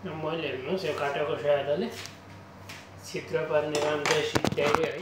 मैले हेर्नुहोस् यो काटेको सहायताले छिद्र पार्ने राम्रै सिद्ध्याइयो है